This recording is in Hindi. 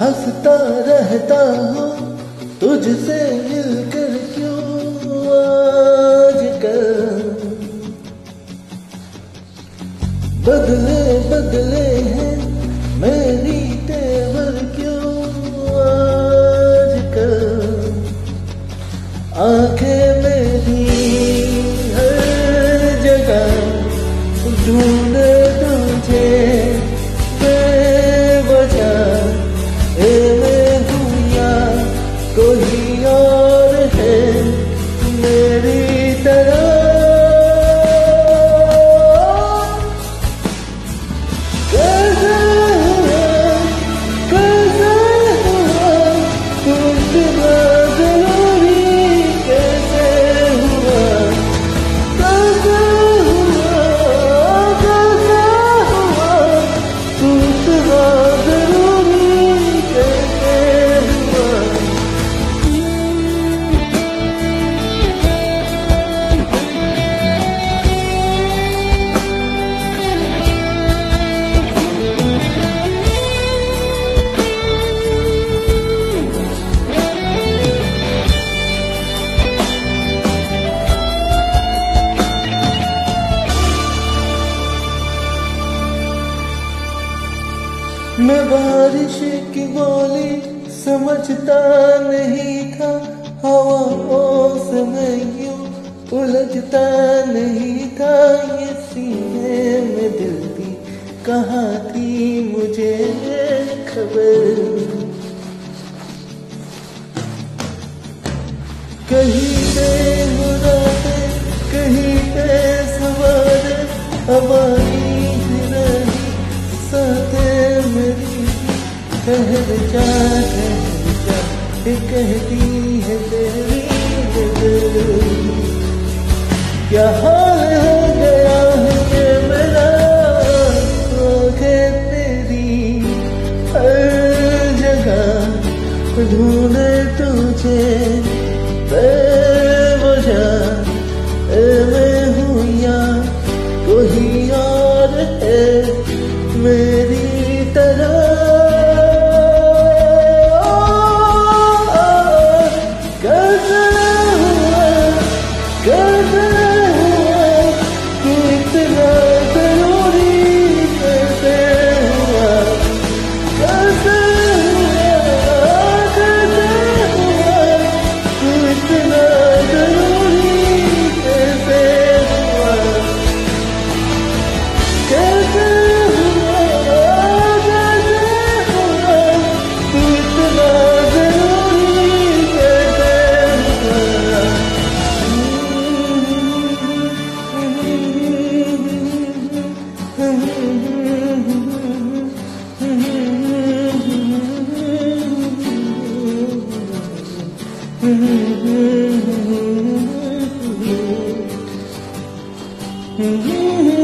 हंसता रहता हूँ तुझसे मिलकर क्यों आज बदले बदले हैं मेरी मैं बारिश की बोली समझता नहीं था हवा से मैं यूँ उलझता नहीं था। ये सीने में दिल भी कहाँ थी मुझे खबर जा जा कहती है तेरी क्या हाल हो गया है मेरा? तेरी हर जगह ढूंढे तुझे। मैं हूँ या कोई और है मेरी Mm-hmm.